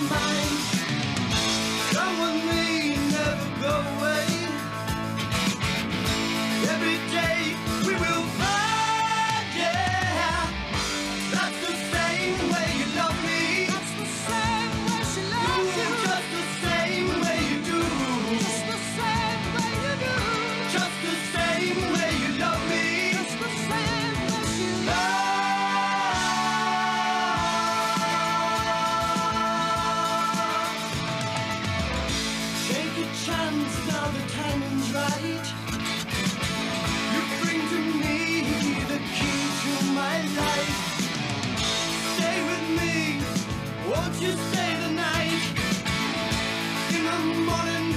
mind. morning.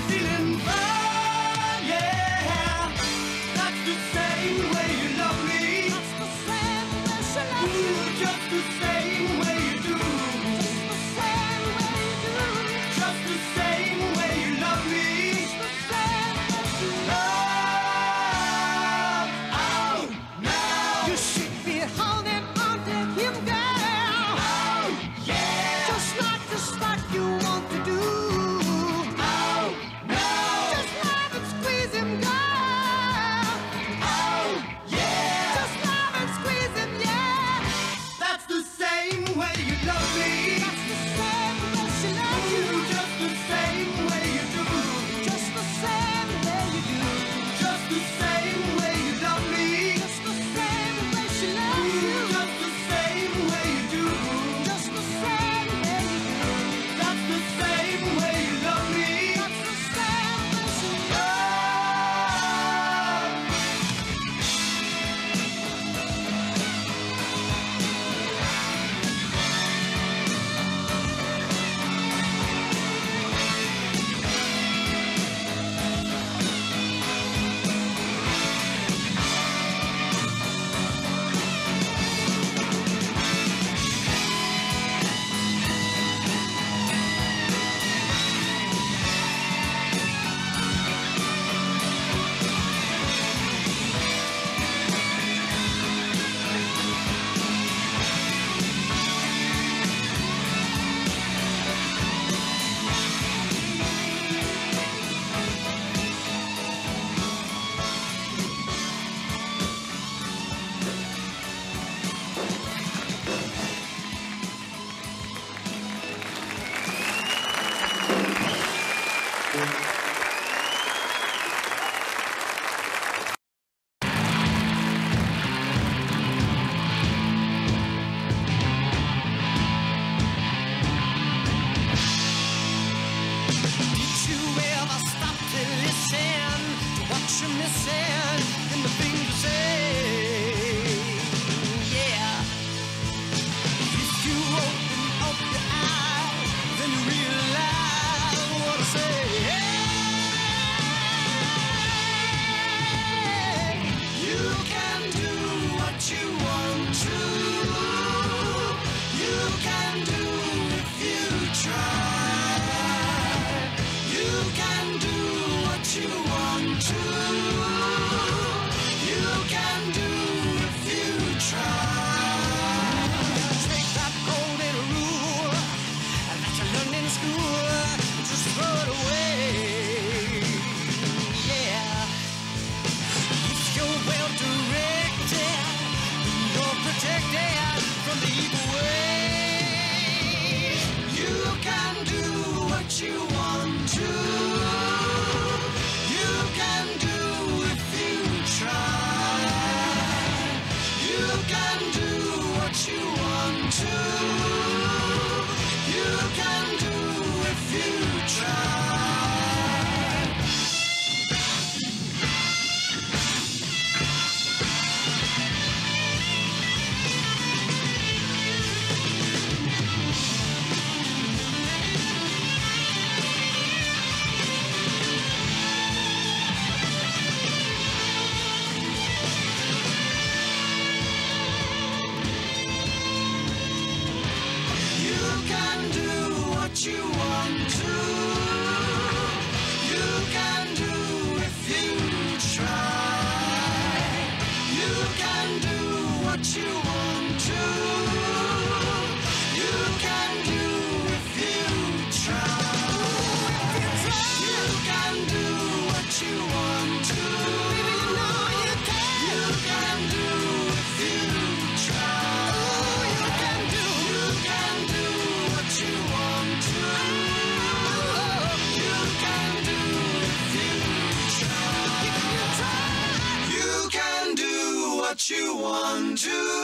you want. you want to.